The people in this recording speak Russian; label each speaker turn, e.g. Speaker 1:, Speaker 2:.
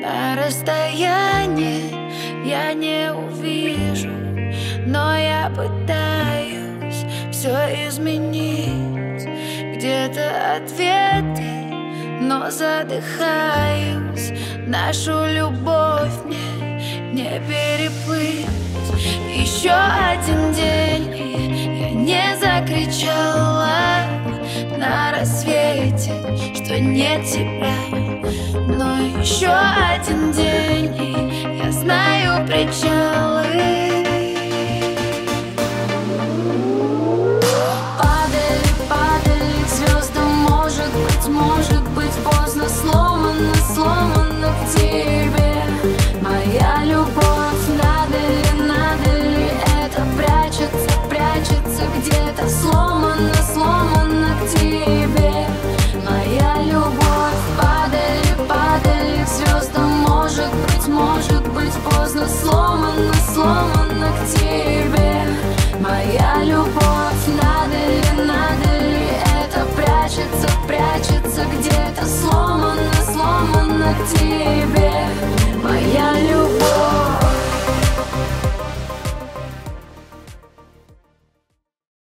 Speaker 1: На расстоянии я не увижу Но я пытаюсь все изменить. Где-то ответы, но задыхаюсь. Нашу любовь мне не переплыть. Еще один день, и я не закричала На рассвете, что нет тебя Но еще один день, и я знаю причалы быть поздно Сломано, сломано к тебе. Моя любовь, надо ли, надо ли это Прячется, прячется где-то. Сломано, сломано к тебе